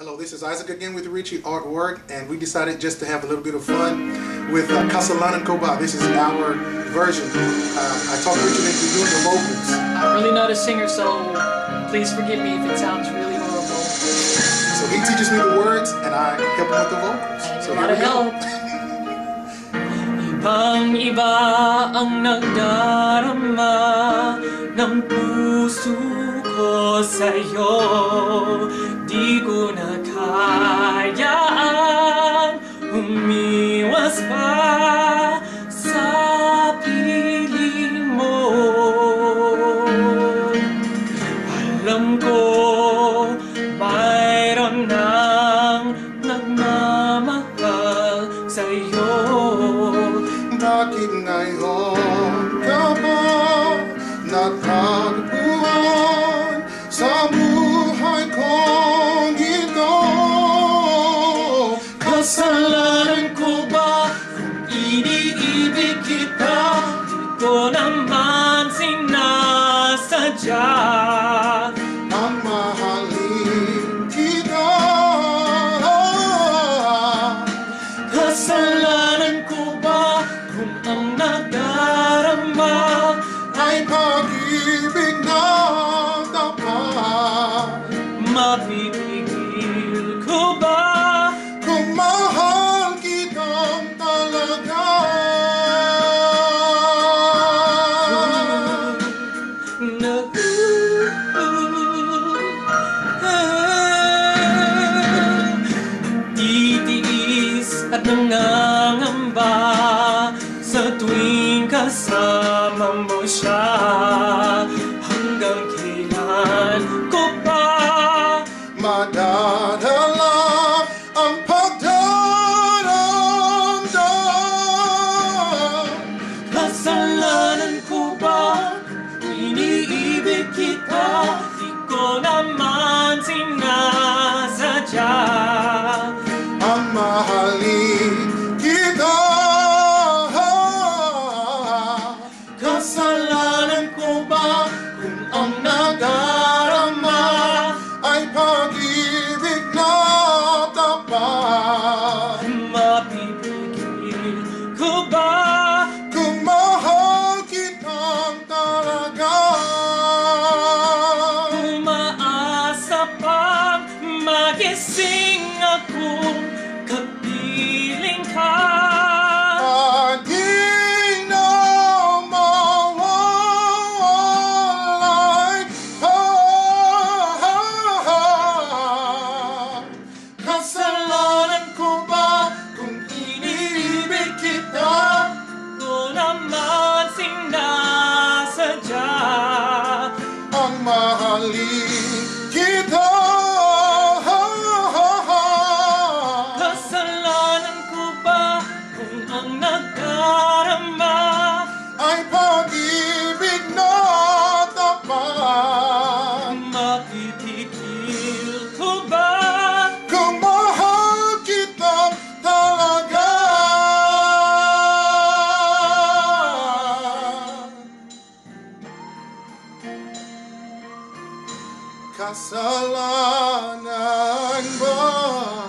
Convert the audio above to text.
Hello, this is Isaac again with Richie Artwork, and we decided just to have a little bit of fun with uh, Kasalanan Koba. This is our version. Uh, I talked Richard into doing the vocals. I'm really not a singer, so please forgive me if it sounds really horrible. So he teaches me the words, and I help him with the vocals. So a lot of help. Ibang iba ang nagdarama ng puso ko sa'yo Ko na kayang umiwas pa sa piling mo. Alam ko mayroon nang nagmamahal sa'yo. Bakit ngayon ka ba natagpuan iniibig kita? Di ko naman sinasadya Ang mahalin kita Kasalanan ko ba kung ang nadarama ay pag-ibig na dapat Mapipigil at nangangamba Sa tuwing kasama mo siya. Hanggang kailan mahalin Kasalanan ba?